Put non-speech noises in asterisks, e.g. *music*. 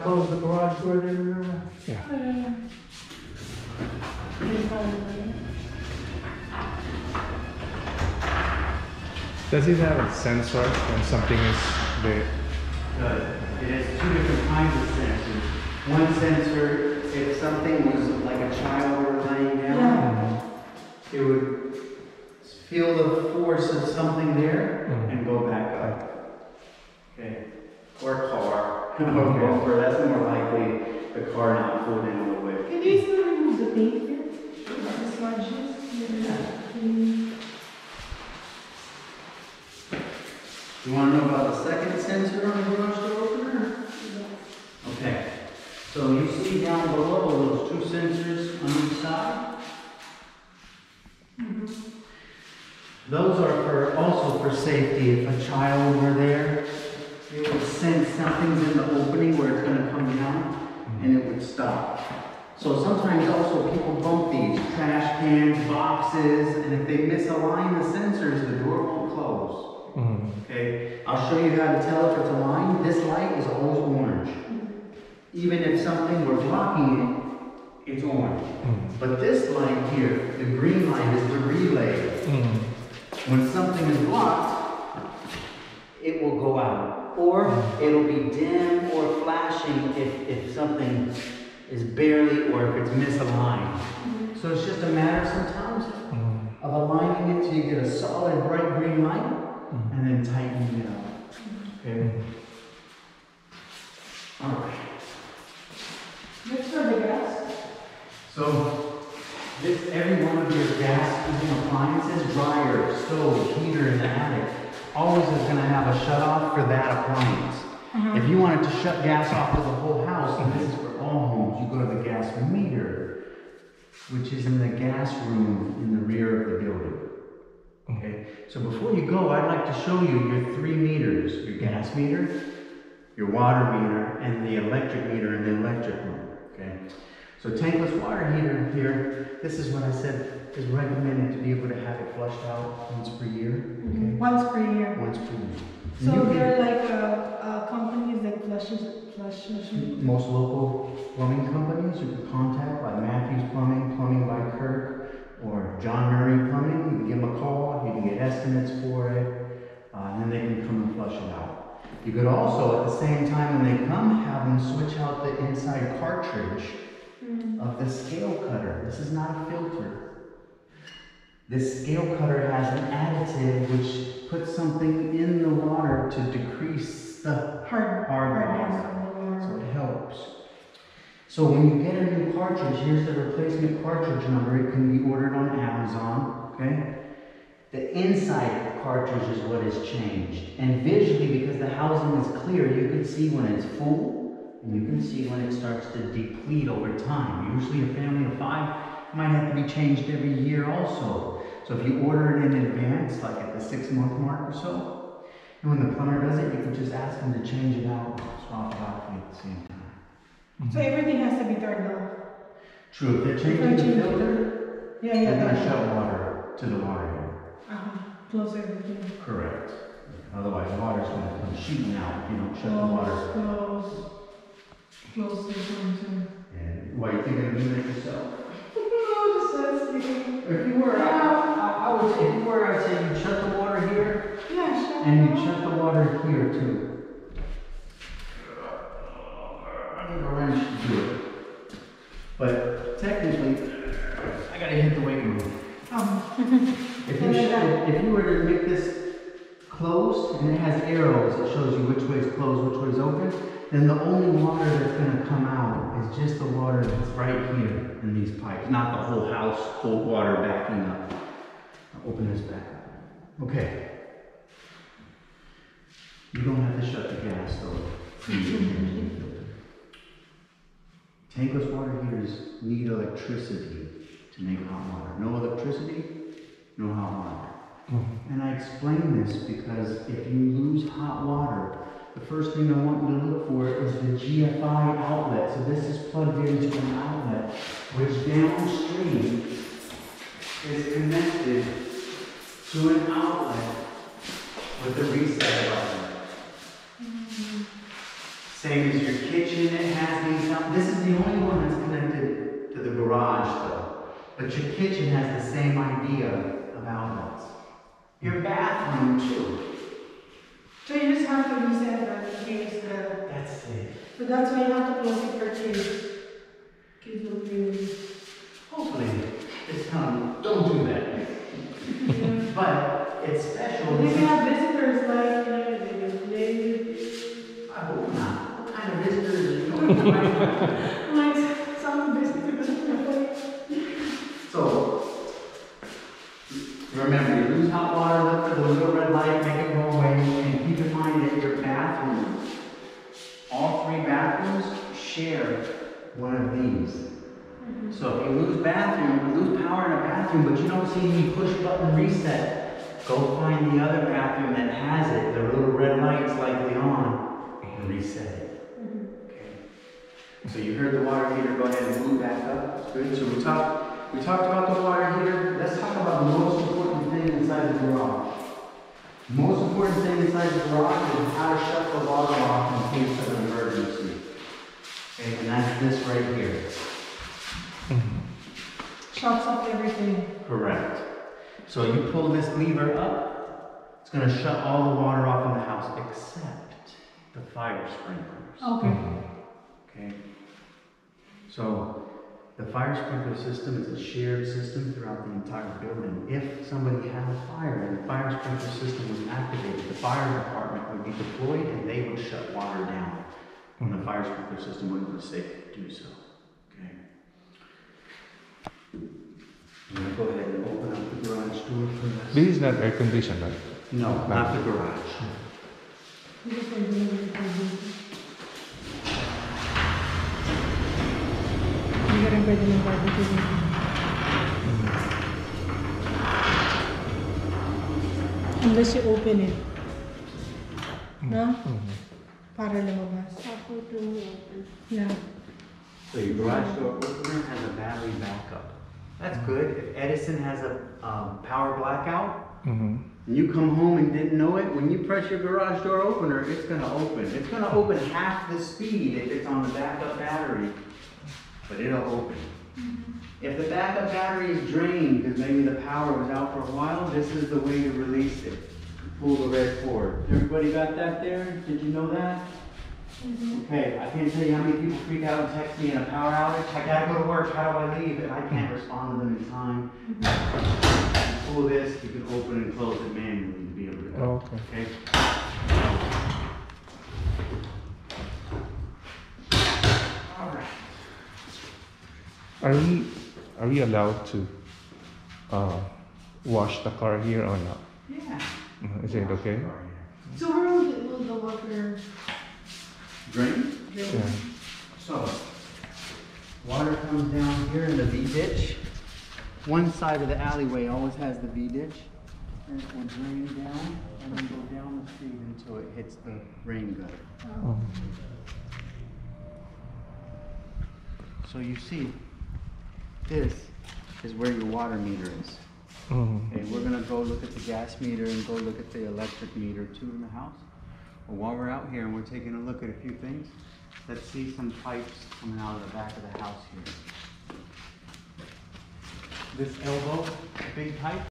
Close the garage door there, remember? Does it have a sensor when something is there? Does. It has two different kinds of sensors. One sensor, if something was like a child were laying down, it would feel the force of something there Mhm. and go back up. Okay. Or a car. Or that's more likely the car not floating on the way. Can you still remove the paint here? The smudges? Mm. You want to know about the second sensor on the garage door opener? Okay. So you see down below those two sensors on each side? Mhm. Those are for, also for safety. If a child were there, it would sense something's in the opening where it's gonna come down and it would stop. So sometimes also people bump these trash cans, boxes, and if they misalign the sensors, the door won't close. Mm. Okay, I'll show you how to tell if it's aligned. This light is always orange. Even if something were blocking it, it's orange. Mm. But this light here, the green light is the relay. Mm. When something is blocked, it will go out. Or it'll be dim or flashing if, if something is barely or if it's misaligned. So it's just a matter sometimes Mm. of aligning it till you get a solid bright green light and then tightening it up. Okay? All right. Next for the gas? So, this, every one of your gas using appliances, dryer, stove, heater in the attic, always is gonna have a shut for that appliance. Mm-hmm. If you wanted to shut gas off to the whole house, and this is for all homes, you go to the gas meter, which is in the gas room in the rear of the building. Okay, so before you go, I'd like to show you your three meters, your gas meter, your water meter, and the electric meter in the electric room, okay? So tankless water heater here, this is what I said is recommended to be able to have it flushed out once per year, okay? Once per year. Once per year. So You- there are like uh, uh, companies that flushes, flushes. Most local plumbing companies you can contact, like Matthews Plumbing, Plumbing by Kirk, or John Murray Plumbing. You can give them a call, you can get estimates for it, uh, and then they can come and flush it out. You could also, at the same time when they come, have them switch out the inside cartridge of the scale cutter. This is not a filter. This scale cutter has an additive which puts something in the water to decrease the Hard, Hard hardness water. of the water. so it helps. So when you get a new cartridge, here's the replacement cartridge number. It can be ordered on Amazon, okay? The inside of the cartridge is what has changed. And visually, because the housing is clear, you can see when it's full, and you can see when it starts to deplete over time. Usually a family of five might have to be changed every year also. So if you order it in advance, like at the six month mark or so, and when the plumber does it, you can just ask him to change it out, swap it out for you at the same time. So everything has to be turned off. True, if they're changing They're the changing. filter, Yeah, they're yeah. gonna yeah. shut water to the water heater. Uh-huh. Close everything. Correct. Otherwise, water's gonna come shooting out if you don't shut the water. Close, close, close this one too. And why, you think of doing it yourself? No, just asking. If you were, I, I, I would say, if you were, I'd say you shut the water here, sure. and you shut the water here too. I think a wrench should do it. But technically, I gotta hit the weight room. Um, If you, should, if you were to make this closed and it has arrows that shows you which way is closed, which way is open, then the only water that's gonna come out is just the water that's right here in these pipes, not the whole house, cold water backing up. I'll open this back up. Okay. You don't have to shut the gas though. Tankless water heaters need electricity to make hot water. No electricity, no hot water. Mm-hmm. And I explain this because if you lose hot water, the first thing I want you to look for is the GFI outlet. So this is plugged into an outlet, which downstream is connected to an outlet with the reset button. Same as your kitchen, it has these. Out- this is the only one that's connected to the garage, though. But your kitchen has the same idea of outlets. Your bathroom too. So you just have to reset that in case the, That's it. but that's why you have to close it for kids. Kids will be. Hopefully, this time, don't do that. Yeah. *laughs* But it's special. You have visitors like, uh, they, they, I hope not. What kind of visitors are *laughs* you *laughs* going like some visitors. So, remember, you lose hot water, look for the little red light, make it go away, and keep in mind that your bathroom, all three bathrooms share one of these. Mm-hmm. So if you lose bathroom, you lose power in a bathroom, but you don't see any push button reset, go find the other bathroom that has it, the little red light's likely on, and reset it. Mm-hmm. Okay. So you heard the water heater, go ahead and move back up. Good, so we talked, we talked about the water heater. Let's talk about the most important thing inside the garage. Most important thing inside the garage is how to shut the water off in case of an emergency. Okay, and that's this right here. Mm-hmm. Shuts off everything. Correct. So you pull this lever up, it's gonna shut all the water off in the house except the fire sprinklers. Okay. Mm-hmm. Okay? So, the fire sprinkler system is a shared system throughout the entire building. If somebody had a fire and the fire sprinkler system was activated, the fire department would be deployed and they would shut water down when the fire sprinkler system wouldn't be safe to do so. Okay? I'm gonna go ahead and open up the garage door for this. This is not air conditioned, right? No, not the garage. Hindi ka rin pwede ng barbecue dito. Unless you open it. No? Para lumabas. Yeah. So your garage door opener has a battery backup. That's good. If Edison has a um, power blackout, Mm-hmm. and you come home and didn't know it, when you press your garage door opener, it's gonna open. It's gonna open half the speed if it's on the backup battery, but it'll open. Mm-hmm. If the backup battery is drained, because maybe the power was out for a while, this is the way to release it. Pull the red cord. Everybody got that there? Did you know that? Mm-hmm. Okay, I can't tell you how many people freak out and text me in a power outage. I gotta go to work, how do I leave? And I can't respond to them in time. You Pull this, you can open and close it manually to be able to go. Oh, okay. Okay? Are we are we allowed to uh, wash the car here or not? Yeah. Is it okay? So where will the, will the water Drain? Yeah. So, water comes down here in the V ditch. One side of the alleyway always has the V ditch. And it will drain down and then go down the street until it hits the rain gutter. Oh. So you see, this is where your water meter is. Mhm. Okay, we're gonna go look at the gas meter and go look at the electric meter too in the house. But while we're out here and we're taking a look at a few things, let's see some pipes coming out of the back of the house here. This elbow, big pipe,